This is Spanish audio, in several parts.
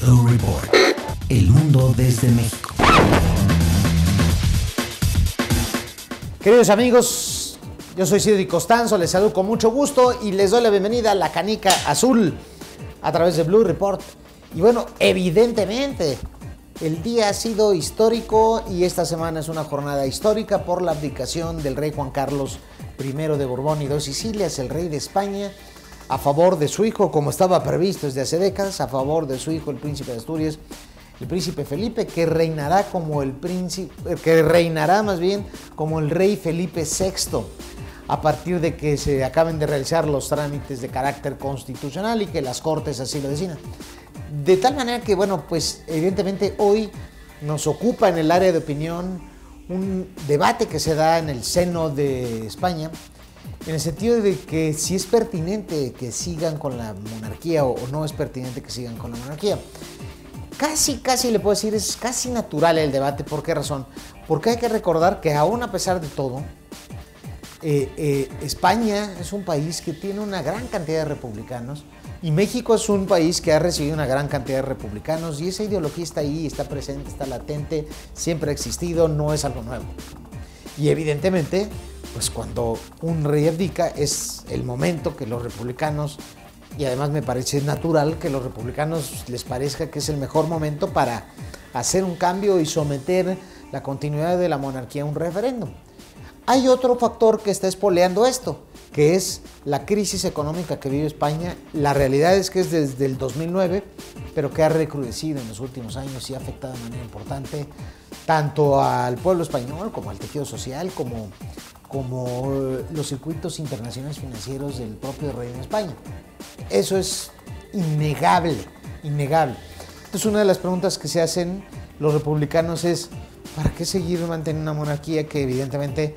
Report. El mundo desde México. Queridos amigos, yo soy Cidri Costanzo, les saludo con mucho gusto y les doy la bienvenida a la canica azul a través de Blue Report. Y bueno, evidentemente, el día ha sido histórico y esta semana es una jornada histórica por la abdicación del rey Juan Carlos I de Borbón y dos Sicilias, el rey de España, a favor de su hijo, como estaba previsto desde hace décadas, a favor de su hijo, el príncipe de Asturias, el príncipe Felipe, que reinará como el príncipe, que reinará más bien como el rey Felipe VI, a partir de que se acaben de realizar los trámites de carácter constitucional y que las cortes así lo decidan. De tal manera que, bueno, pues evidentemente hoy nos ocupa en el área de opinión un debate que se da en el seno de España, en el sentido de que si es pertinente que sigan con la monarquía o no es pertinente que sigan con la monarquía casi, casi le puedo decir, es casi natural el debate. ¿Por qué razón? Porque hay que recordar que aún a pesar de todo, eh, eh, España es un país que tiene una gran cantidad de republicanos y México es un país que ha recibido una gran cantidad de republicanos y esa ideología está ahí, está presente, está latente, siempre ha existido, no es algo nuevo. Y evidentemente, pues cuando un rey abdica es el momento que los republicanos y además me parece natural que los republicanos les parezca que es el mejor momento para hacer un cambio y someter la continuidad de la monarquía a un referéndum. Hay otro factor que está espoleando esto, que es la crisis económica que vive España. La realidad es que es desde el 2009, pero que ha recrudecido en los últimos años y ha afectado de manera importante tanto al pueblo español como al tejido social, como, como los circuitos internacionales financieros del propio rey de España. Eso es innegable, innegable. Entonces una de las preguntas que se hacen los republicanos es, ¿para qué seguir manteniendo una monarquía que evidentemente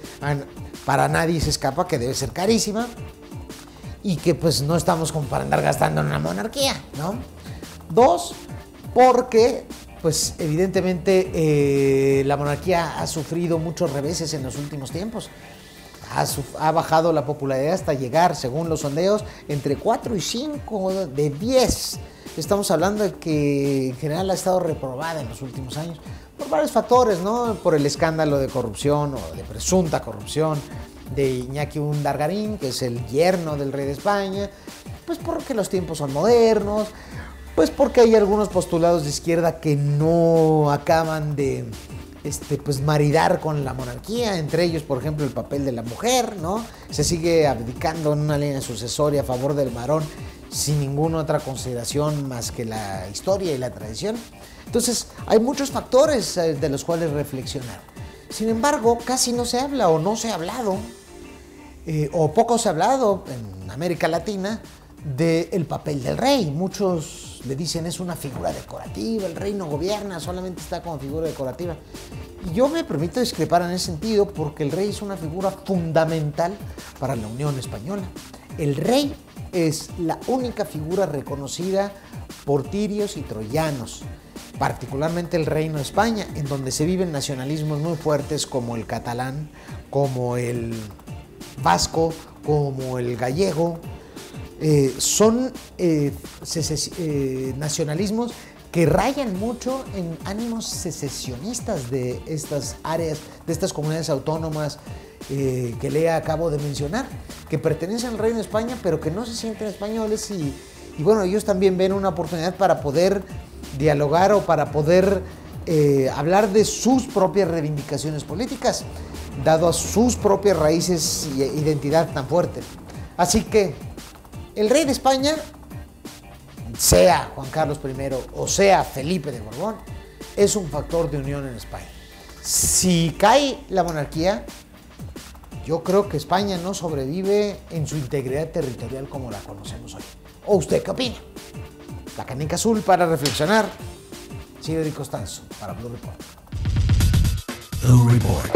para nadie se escapa, que debe ser carísima y que pues no estamos para andar gastando en una monarquía, ¿no? Dos, porque pues evidentemente eh, la monarquía ha sufrido muchos reveses en los últimos tiempos ha, bajado la popularidad hasta llegar, según los sondeos, entre 4 y 5 de 10. Estamos hablando de que en general ha estado reprobada en los últimos años por varios factores, ¿no? Por el escándalo de corrupción o de presunta corrupción de Iñaki Undargarín, que es el yerno del rey de España, pues porque los tiempos son modernos, pues porque hay algunos postulados de izquierda que no acaban de este, pues maridar con la monarquía, entre ellos, por ejemplo, el papel de la mujer, ¿no? Se sigue abdicando en una línea sucesoria a favor del varón sin ninguna otra consideración más que la historia y la tradición. Entonces, hay muchos factores eh, de los cuales reflexionar. Sin embargo, casi no se habla o no se ha hablado, eh, o poco se ha hablado en América Latina del papel del rey. Muchos le dicen es una figura decorativa, el rey no gobierna, solamente está como figura decorativa. Y yo me permito discrepar en ese sentido porque el rey es una figura fundamental para la Unión Española. El rey es la única figura reconocida por tirios y troyanos, particularmente el Reino de España, en donde se viven nacionalismos muy fuertes como el catalán, como el vasco, como el gallego, eh, son eh, eh, nacionalismos que rayan mucho en ánimos secesionistas de estas áreas, de estas comunidades autónomas que le acabo de mencionar, que pertenecen al Reino de España, pero que no se sienten españoles y, y bueno, ellos también ven una oportunidad para poder dialogar o para poder hablar de sus propias reivindicaciones políticas, dado a sus propias raíces y identidad tan fuerte. Así que el rey de España, sea Juan Carlos I o sea Felipe de Borbón, es un factor de unión en España. Si cae la monarquía, yo creo que España no sobrevive en su integridad territorial como la conocemos hoy. ¿O usted qué opina? La canica azul para reflexionar. Sigue Costanzo para Blue Report. Blue Report.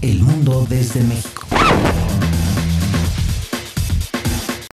El mundo desde México.